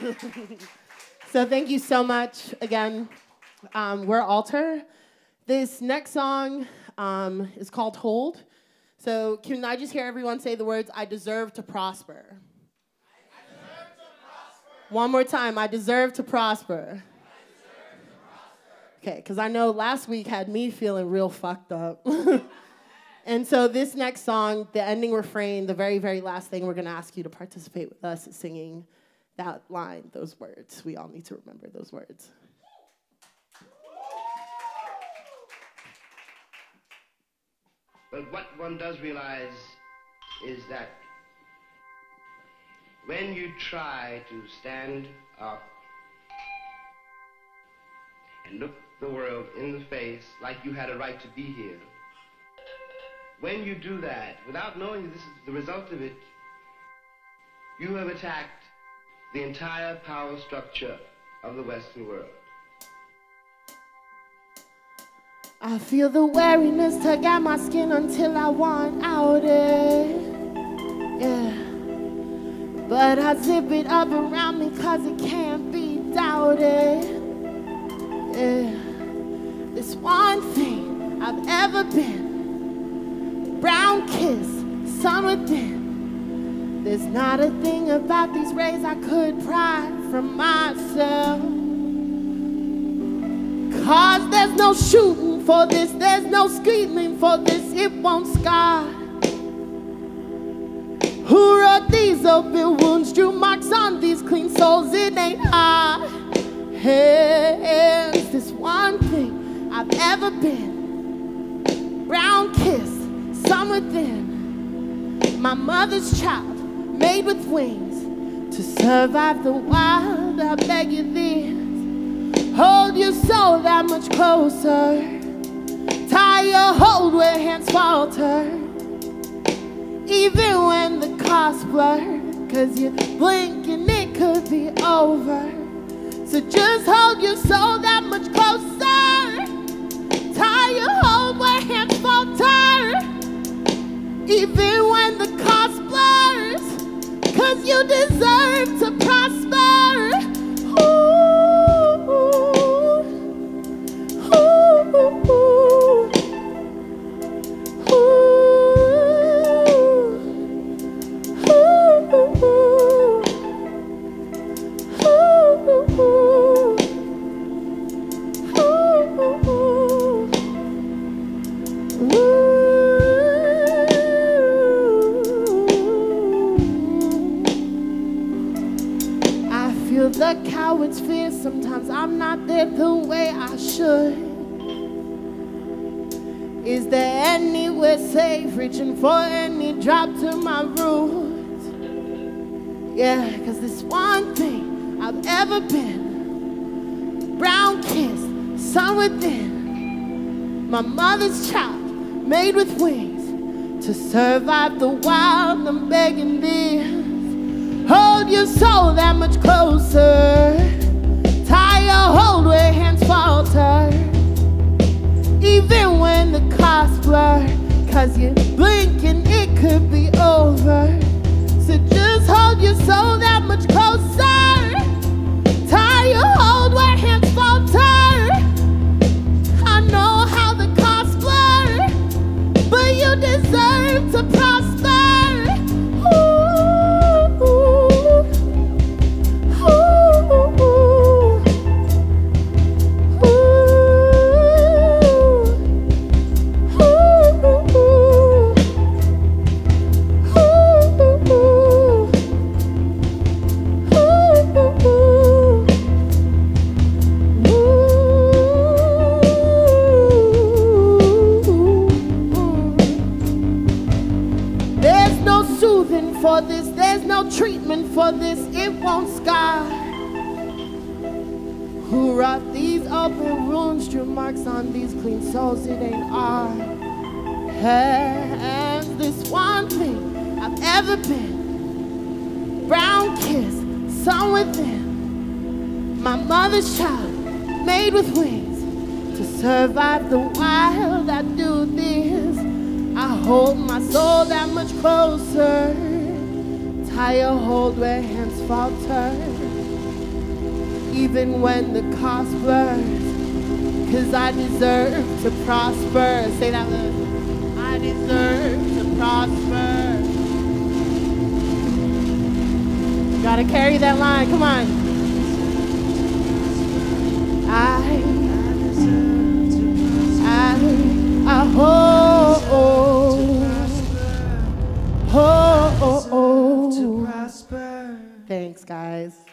so thank you so much again. Um, we're Alter. This next song um, is called Hold. So can I just hear everyone say the words, I deserve to prosper? One more time, I deserve to prosper. Okay, because I know last week had me feeling real fucked up. and so this next song, the ending refrain, the very, very last thing we're gonna ask you to participate with us is singing that line, those words. We all need to remember those words. But what one does realize is that when you try to stand up and look the world in the face like you had a right to be here, when you do that, without knowing this is the result of it, you have attacked the entire power structure of the Western world. I feel the weariness tug at my skin until I want out it. Yeah. But I zip it up around me cause it can't be doubted. Yeah. This one thing I've ever been. Brown kiss, sun within. There's not a thing about these rays I could pry from myself. Cause there's no shooting for this, there's no screaming for this, it won't scar. Who wrote these open wounds, drew marks on these clean souls? It ain't hard. Hands, this one thing I've ever been. Brown kiss, sun within. My mother's child, made with wings to survive the wild. I beg you this, hold your soul that much closer. Tie your hold where hands falter. Even when the cost blur, cause you blink and it could be over. So just hold your coward's fear. Sometimes I'm not there the way I should. Is there anywhere safe, reaching for any drop to my roots? Yeah, cause this one thing I've ever been. Brown kiss, sun within. My mother's child, made with wings to survive the wild. I'm begging this. Hold your soul that much closer. Hold where hands falter. Even when the cost blur, cause you for this, it won't scar. Who wrought these open wounds, drew marks on these clean souls? It ain't our hands. This one thing I've ever been. Brown kiss, sun within. My mother's child, made with wings to survive the wild. I do this. I hold my soul that much closer higher hold where hands falter, even when the cost blurs. Cause I deserve to prosper. Say that loud. I deserve to prosper. Gotta carry that line. Come on. I, I deserve to prosper. I, I hold. Thanks, guys.